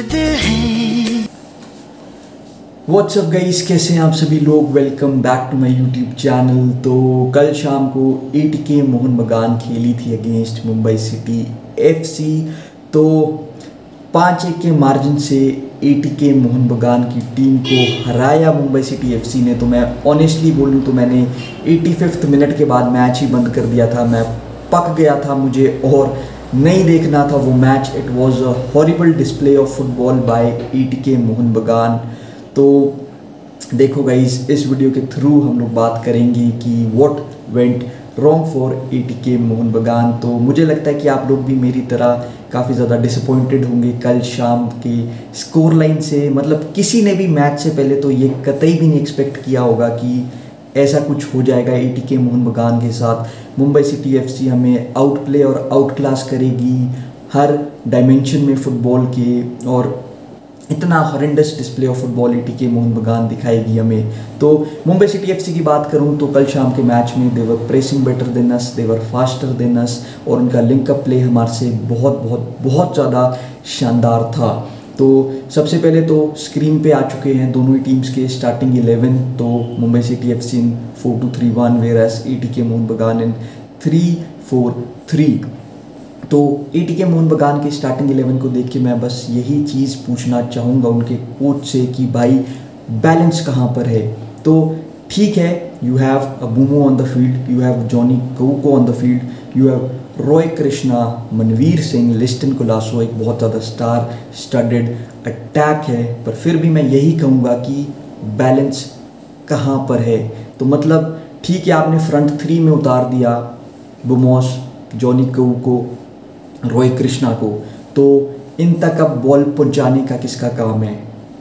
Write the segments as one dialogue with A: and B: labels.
A: दर्द है।
B: WhatsApp guys कैसे हैं आप सभी लोग? Welcome back to my YouTube channel तो कल शाम को एट के मोहन बगान खेली थी अगेंस्ट मुंबई सिटी एफसी तो पाँच एक के मार्जिन से एट के मोहन बगान की टीम को हराया मुंबई सिटी एफसी ने। तो मैं ऑनेस्टली बोलूँ तो मैंने एटी फिफ्थ मिनट के बाद मैच ही बंद कर दिया था। मैं पक गया था मुझे और नहीं देखना था वो match it was a horrible display of football by A T K Mohun Bagan तो देखो गाइस इस वीडियो के थ्रू हम लोग बात करेंगे कि what went wrong for T K Mohun Bagan तो मुझे लगता है कि आप लोग भी मेरी तरह काफ़ी ज़्यादा डिसअपॉइंटेड होंगे कल शाम के स्कोर लाइन से. मतलब किसी ने भी मैच से पहले तो ये कतई भी नहीं एक्सपेक्ट किया होगा कि ऐसा कुछ हो जाएगा ए टी के मोहन बगान के साथ। मुंबई सिटी एफ़ सी हमें आउट प्ले और आउट क्लास करेगी हर डायमेंशन में फुटबॉल के और इतना horrendous display of football A K Mohun Bagan दिखाएगी हमें। तो मुंबई सिटी एफसी की बात करूँ तो कल शाम के मैच में they're pressing better than us they're faster than us और उनका लिंकअप प्ले हमारे से बहुत बहुत बहुत ज़्यादा शानदार था। तो सबसे पहले तो स्क्रीन पे आ चुके हैं दोनों ही टीम्स के स्टार्टिंग इलेवन तो Mumbai city F C in four two three one whereas A T K Mohun Bagan in three four three तो ए टी के मोहन बगान के स्टार्टिंग इलेवन को देख के मैं बस यही चीज़ पूछना चाहूँगा उनके कोच से कि भाई बैलेंस कहाँ पर है? तो ठीक है you have a Boumous on the field you have Joni Kauko on the field you have Roy Krishna Manvir Singh Liston Colaco एक बहुत ज़्यादा स्टार स्टडेड अटैक है। पर फिर भी मैं यही कहूँगा कि बैलेंस कहाँ पर है? तो मतलब ठीक है, आपने फ्रंट थ्री में उतार दिया बुमॉस जॉनी कऊ को रॉय कृष्णा को। तो इन तक अब बॉल पहुँचाने का किसका काम है?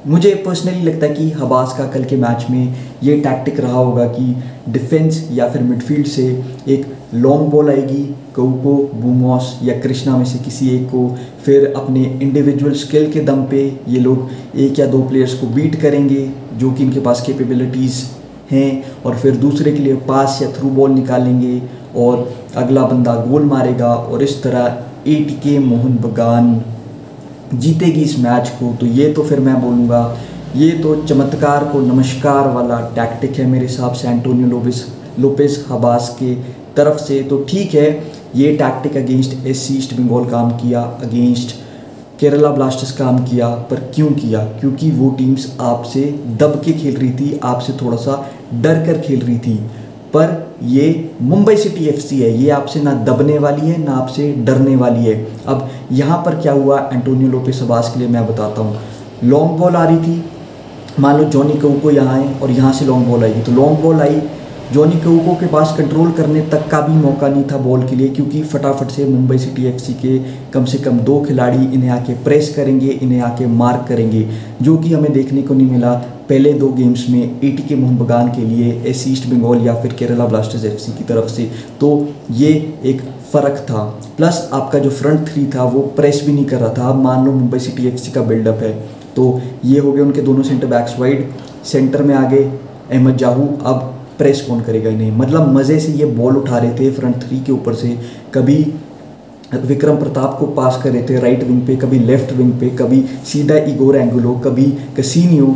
B: मुझे पर्सनली लगता है कि हबास का कल के मैच में ये टैक्टिक रहा होगा कि डिफेंस या फिर मिडफील्ड से एक लॉन्ग बॉल आएगी कऊ को बूमॉस या कृष्णा में से किसी एक को फिर अपने इंडिविजुअल स्किल के दम पे ये लोग एक या दो प्लेयर्स को बीट करेंगे, जो कि इनके पास कैपेबिलिटीज़ हैं और फिर दूसरे के लिए पास या थ्रू बॉल निकालेंगे और अगला बंदा गोल मारेगा और इस तरह ए टी के मोहन बगान जीतेगी इस मैच को तो ये तो फिर मैं बोलूँगा, ये तो चमत्कार को नमस्कार वाला टैक्टिक है मेरे हिसाब से एंटोनियो लोबिस लोपेस हबास के तरफ़ से। तो ठीक है, ये tactic against S C East Bengal काम किया अगेंस्ट केरला ब्लास्टर्स काम किया, पर क्यों किया? क्योंकि वो टीम्स आपसे दब के खेल रही थी, आपसे थोड़ा सा डर कर खेल रही थी। पर ये मुंबई सिटी एफसी है, ये आपसे ना दबने वाली है, ना आपसे डरने वाली है। अब यहाँ पर क्या हुआ एंटोनियो लोपे सबास के लिए मैं बताता हूँ। लॉन्ग बॉल आ रही थी। मान लो जॉनी कऊ को यहाँ आए और यहाँ से लॉन्ग बॉल आएगी। तो लॉन्ग बॉल आई जॉनी कऊको के पास कंट्रोल करने तक का भी मौका नहीं था बॉल के लिए, क्योंकि फटाफट से मुंबई सिटी एफसी के कम से कम दो खिलाड़ी इन्हें आके प्रेस करेंगे, इन्हें आके मार्क करेंगे, जो कि हमें देखने को नहीं मिला पहले दो गेम्स में एटी के मोहन बगान के लिए एस ईस्ट बंगाल या फिर केरला ब्लास्टर्स एफसी की तरफ़ से। तो ये एक फ़र्क था। प्लस आपका जो फ्रंट थ्री था, वो प्रेस भी नहीं कर रहा था। मान लो मुंबई सिटी एफसी का बिल्डअप है तो ये हो गए उनके दोनों सेंटर बैक्स वाइड सेंटर में आगे अहमद जाहू अब प्रेस कौन करेगा इन्हें मतलब मज़े से ये बॉल उठा रहे थे फ्रंट थ्री के ऊपर से। कभी विक्रम प्रताप को पास कर रहे थे राइट विंग पे, कभी लेफ़्ट विंग पे, कभी सीधा इगोर एंगुलो कभी कसीनियो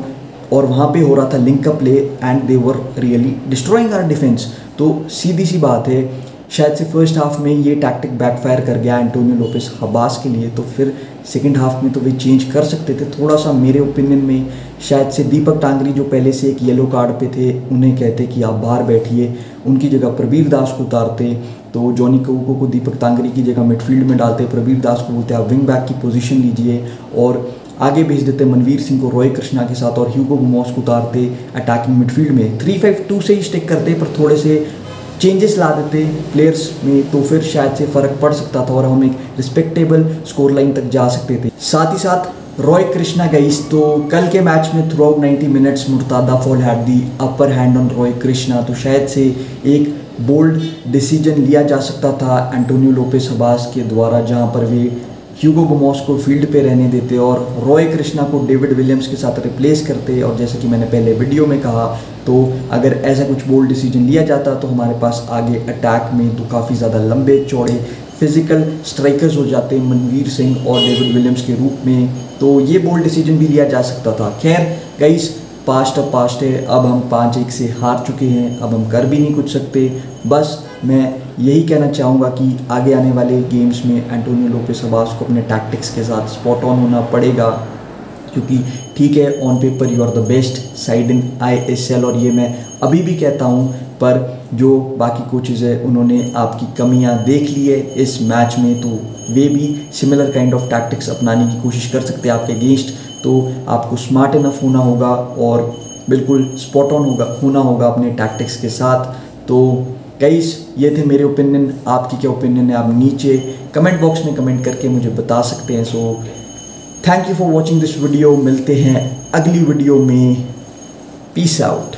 B: और वहाँ पे हो रहा था link play and they were really destroying our defence तो सीधी सी बात है, शायद से फ़र्स्ट हाफ़ में ये टैक्टिक बैकफायर कर गया एंटोनियो लोपेस हबास के लिए तो फिर सेकंड हाफ़ में तो वे चेंज कर सकते थे। थोड़ा सा मेरे ओपिनियन में शायद से दीपक टांगरी जो पहले से एक येलो कार्ड पे थे, उन्हें कहते कि आप बाहर बैठिए, उनकी जगह प्रवीर दास को उतारते तो जॉनी कऊको को दीपक टांगरी की जगह मिडफील्ड में डालते, प्रवीर दास को बोलते, आप विंग बैक की पोजीशन लीजिए। और आगे भेज देते मनवीर सिंह को रॉय कृष्णा के साथ और ह्यूगो बुमॉस को उतारते अटैकिंग मिडफील्ड में। थ्री फाइव टू से ही स्टिक करते, पर थोड़े से चेंजेस ला देते प्लेयर्स में तो फिर शायद से फ़र्क पड़ सकता था और हम एक रिस्पेक्टेबल स्कोर लाइन तक जा सकते थे। साथ ही साथ रॉय कृष्णा गईस तो कल के मैच में throughout ninety minutes Murtada Fall had the upper hand on Roy Krishna तो शायद से एक बोल्ड डिसीज़न लिया जा सकता था एंटोनियो लोपेस हबास के द्वारा, जहाँ पर वे ह्यूगो गोमोस को फ़ील्ड पे रहने देते और रॉय कृष्णा को डेविड विलियम्स के साथ रिप्लेस करते। और जैसे कि मैंने पहले वीडियो में कहा तो अगर ऐसा कुछ बोल्ड डिसीज़न लिया जाता तो हमारे पास आगे अटैक में तो काफ़ी ज़्यादा लंबे चौड़े फ़िज़िकल स्ट्राइकर्स हो जाते मनवीर सिंह और डेविड विलियम्स के रूप में। तो ये बोल्ड डिसीज़न भी लिया जा सकता था। खैर गईस पास्ट अब पास्ट है। अब हम पाँच एक से हार चुके हैं। अब हम कर भी नहीं कुछ सकते। बस मैं यही कहना चाहूँगा कि आगे आने वाले गेम्स में एंटोनियो लोपेस अबास को अपने टैक्टिक्स के साथ स्पॉट ऑन होना पड़ेगा, क्योंकि ठीक है on paper you are the best side in I S L और ये मैं अभी भी कहता हूँ, पर जो बाकी कोचेज़ है, उन्होंने आपकी कमियाँ देख ली है इस मैच में तो वे भी सिमिलर काइंड ऑफ़ टैक्टिक्स अपनाने की कोशिश कर सकते हैं आपके अगेंस्ट तो आपको स्मार्ट इनफ होना होगा और बिल्कुल स्पॉट ऑन होगा, होना होगा अपने टैक्टिक्स के साथ तो कईस ये थे मेरे ओपिनियन आपकी क्या ओपिनियन है? आप नीचे कमेंट बॉक्स में कमेंट करके मुझे बता सकते हैं। So thank you for watching this video मिलते हैं अगली वीडियो में. Peace out